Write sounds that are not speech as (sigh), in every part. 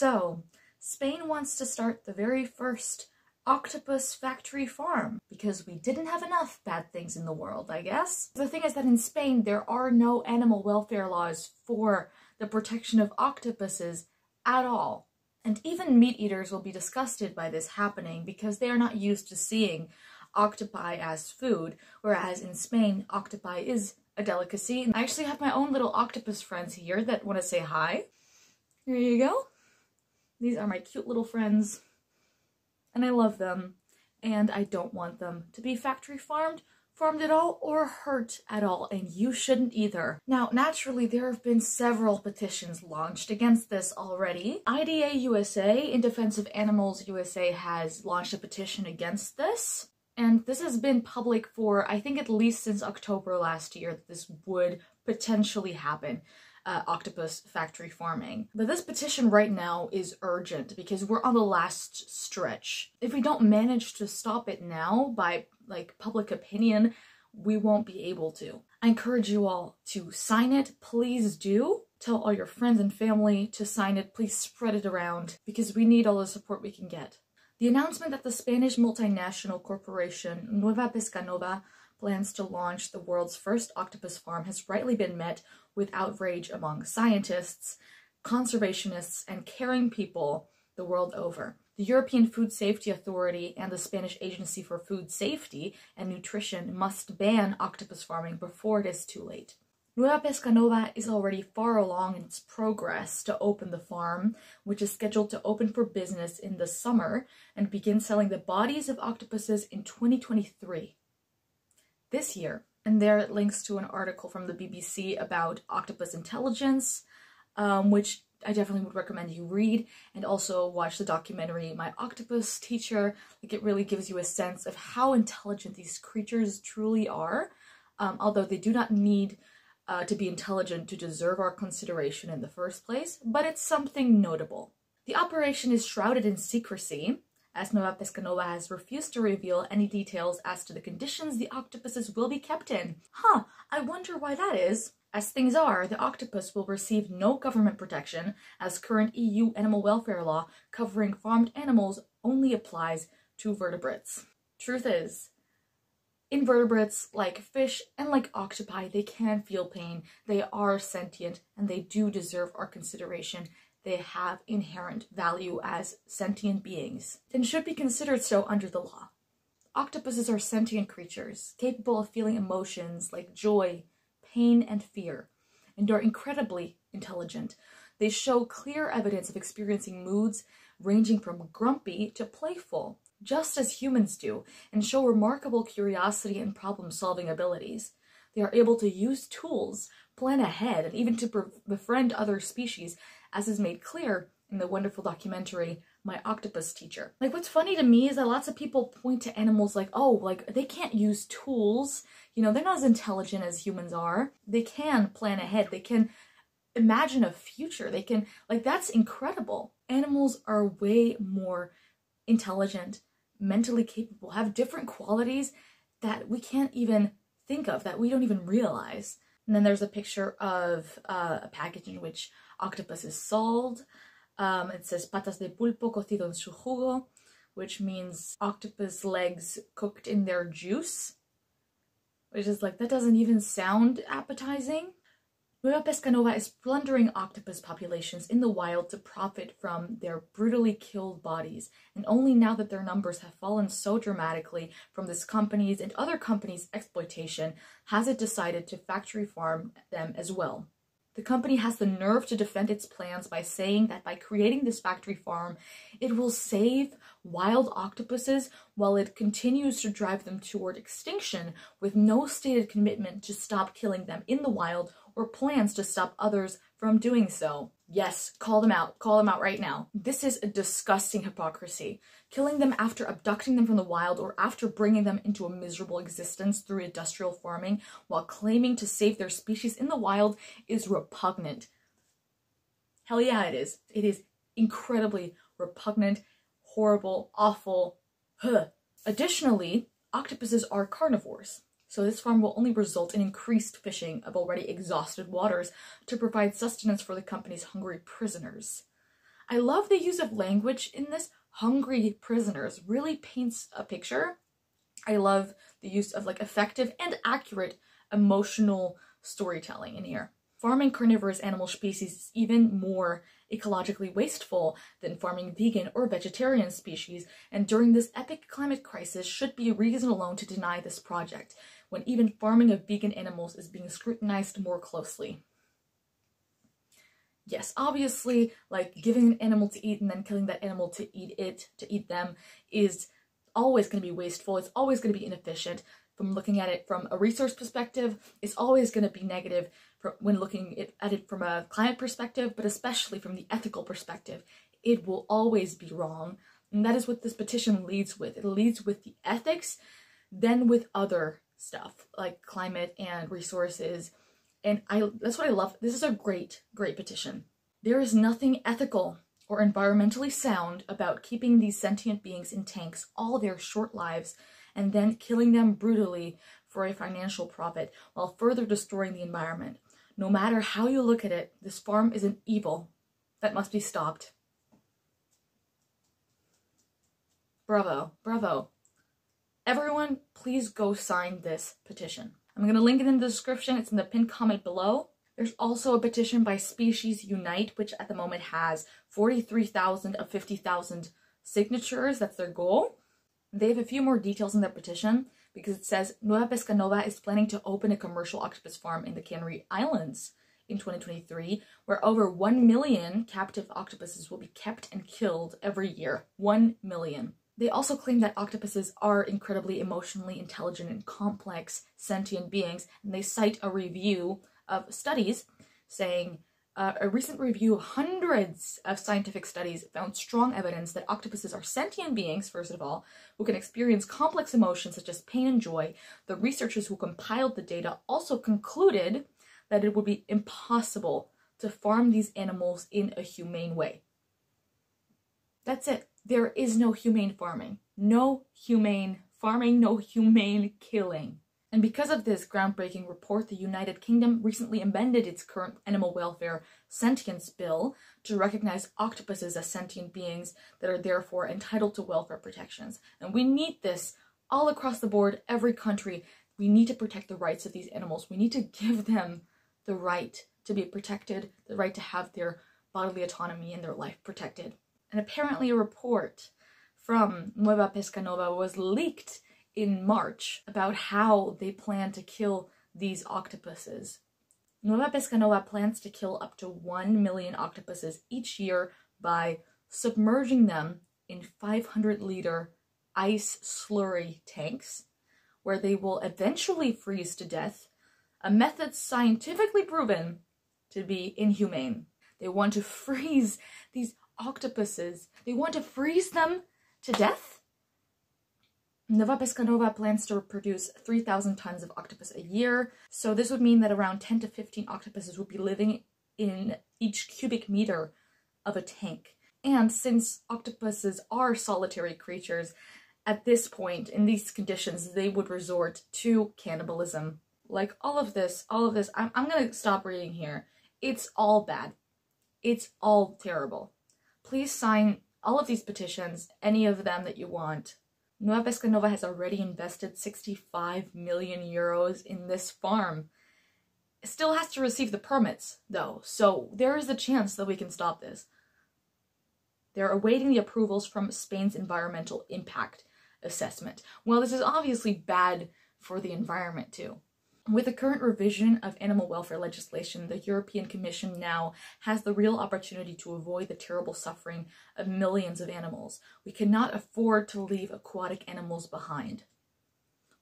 So, Spain wants to start the very first octopus factory farm because we didn't have enough bad things in the world, I guess. The thing is that in Spain, there are no animal welfare laws for the protection of octopuses at all. And even meat eaters will be disgusted by this happening because they are not used to seeing octopi as food, whereas in Spain, octopi is a delicacy. I actually have my own little octopus friends here that want to say hi. Here you go. These are my cute little friends, and I love them, and I don't want them to be factory farmed farmed at all or hurt at all, and you shouldn't either. Now, naturally, there have been several petitions launched against this already. IDA USA, in Defense of Animals USA, has launched a petition against this. And this has been public for, I think, at least since October last year that this would potentially happen. Uh, octopus factory farming. But this petition right now is urgent because we're on the last stretch. If we don't manage to stop it now by like public opinion, we won't be able to. I encourage you all to sign it. Please do. Tell all your friends and family to sign it. Please spread it around because we need all the support we can get. The announcement that the Spanish multinational corporation Nueva Pescanova plans to launch the world's first octopus farm has rightly been met with outrage among scientists, conservationists, and caring people the world over. The European Food Safety Authority and the Spanish Agency for Food Safety and Nutrition must ban octopus farming before it is too late. Nueva Pescanova is already far along in its progress to open the farm, which is scheduled to open for business in the summer and begin selling the bodies of octopuses in 2023. This year, and there it links to an article from the BBC about octopus intelligence, um, which I definitely would recommend you read and also watch the documentary My Octopus Teacher. Like it really gives you a sense of how intelligent these creatures truly are, um, although they do not need uh, to be intelligent to deserve our consideration in the first place, but it's something notable. The operation is shrouded in secrecy, as Nueva Pescanova has refused to reveal any details as to the conditions the octopuses will be kept in. Huh, I wonder why that is. As things are, the octopus will receive no government protection, as current EU animal welfare law covering farmed animals only applies to vertebrates. Truth is, invertebrates like fish and like octopi, they can feel pain, they are sentient, and they do deserve our consideration. They have inherent value as sentient beings, and should be considered so under the law. Octopuses are sentient creatures, capable of feeling emotions like joy, pain, and fear, and are incredibly intelligent. They show clear evidence of experiencing moods ranging from grumpy to playful, just as humans do, and show remarkable curiosity and problem solving abilities. They are able to use tools, plan ahead, and even to befriend other species, as is made clear in the wonderful documentary my octopus teacher. Like what's funny to me is that lots of people point to animals like, oh, like they can't use tools. You know, they're not as intelligent as humans are. They can plan ahead. They can imagine a future. They can, like, that's incredible. Animals are way more intelligent, mentally capable, have different qualities that we can't even think of, that we don't even realize. And then there's a picture of uh, a package in which octopus is sold. Um, it says patas de pulpo cocido en su jugo, which means octopus legs cooked in their juice. Which is like, that doesn't even sound appetizing. Nueva Pescanova is plundering octopus populations in the wild to profit from their brutally killed bodies, and only now that their numbers have fallen so dramatically from this company's and other companies' exploitation has it decided to factory farm them as well. The company has the nerve to defend its plans by saying that by creating this factory farm, it will save wild octopuses while it continues to drive them toward extinction with no stated commitment to stop killing them in the wild or plans to stop others from doing so. Yes, call them out. Call them out right now. This is a disgusting hypocrisy. Killing them after abducting them from the wild or after bringing them into a miserable existence through industrial farming while claiming to save their species in the wild is repugnant. Hell yeah, it is. It is incredibly repugnant, horrible, awful. Huh. Additionally, octopuses are carnivores so this farm will only result in increased fishing of already exhausted waters to provide sustenance for the company's hungry prisoners. I love the use of language in this. Hungry prisoners really paints a picture. I love the use of like effective and accurate emotional storytelling in here. Farming carnivorous animal species is even more ecologically wasteful than farming vegan or vegetarian species, and during this epic climate crisis should be a reason alone to deny this project, when even farming of vegan animals is being scrutinized more closely. Yes, obviously, like giving an animal to eat and then killing that animal to eat it, to eat them, is always going to be wasteful. It's always going to be inefficient. From looking at it from a resource perspective, it's always going to be negative when looking at it from a climate perspective, but especially from the ethical perspective. It will always be wrong. And that is what this petition leads with. It leads with the ethics, then with other stuff like climate and resources. And I that's what I love. This is a great, great petition. There is nothing ethical or environmentally sound about keeping these sentient beings in tanks all their short lives and then killing them brutally for a financial profit while further destroying the environment. No matter how you look at it, this farm is an evil that must be stopped. Bravo, bravo. Everyone, please go sign this petition. I'm going to link it in the description. It's in the pinned comment below. There's also a petition by Species Unite, which at the moment has 43,000 of 50,000 signatures. That's their goal. They have a few more details in their petition because it says Nueva Pescanova is planning to open a commercial octopus farm in the Canary Islands in 2023, where over 1 million captive octopuses will be kept and killed every year. 1 million. They also claim that octopuses are incredibly emotionally intelligent and complex sentient beings, and they cite a review of studies saying uh, a recent review of hundreds of scientific studies found strong evidence that octopuses are sentient beings, first of all, who can experience complex emotions such as pain and joy. The researchers who compiled the data also concluded that it would be impossible to farm these animals in a humane way. That's it. There is no humane farming. No humane farming, no humane killing. And because of this groundbreaking report, the United Kingdom recently amended its current animal welfare sentience bill to recognize octopuses as sentient beings that are therefore entitled to welfare protections. And we need this all across the board, every country. We need to protect the rights of these animals. We need to give them the right to be protected, the right to have their bodily autonomy and their life protected. And apparently, a report from Nueva Pescanova was leaked in March about how they plan to kill these octopuses. Nueva Pescanova plans to kill up to 1 million octopuses each year by submerging them in 500 liter ice slurry tanks, where they will eventually freeze to death, a method scientifically proven to be inhumane. They want to (laughs) freeze these octopuses, they want to freeze them to death Nova Pescanova plans to produce 3,000 tons of octopus a year, so this would mean that around 10 to 15 octopuses would be living in each cubic meter of a tank. And since octopuses are solitary creatures, at this point, in these conditions, they would resort to cannibalism. Like all of this, all of this, I'm, I'm gonna stop reading here. It's all bad. It's all terrible. Please sign all of these petitions, any of them that you want. Nueva Pescanova has already invested 65 million euros in this farm. It still has to receive the permits, though, so there is a chance that we can stop this. They're awaiting the approvals from Spain's environmental impact assessment. Well, this is obviously bad for the environment, too. With the current revision of animal welfare legislation, the European Commission now has the real opportunity to avoid the terrible suffering of millions of animals. We cannot afford to leave aquatic animals behind.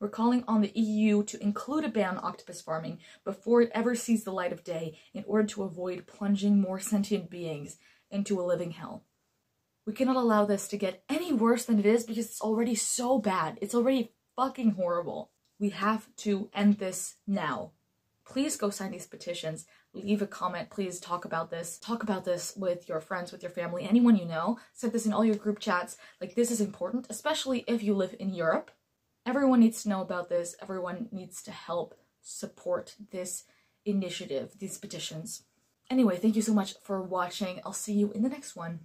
We're calling on the EU to include a ban on octopus farming before it ever sees the light of day in order to avoid plunging more sentient beings into a living hell. We cannot allow this to get any worse than it is because it's already so bad. It's already fucking horrible. We have to end this now. Please go sign these petitions. Leave a comment. Please talk about this. Talk about this with your friends, with your family, anyone you know. Set this in all your group chats. Like, this is important, especially if you live in Europe. Everyone needs to know about this. Everyone needs to help support this initiative, these petitions. Anyway, thank you so much for watching. I'll see you in the next one.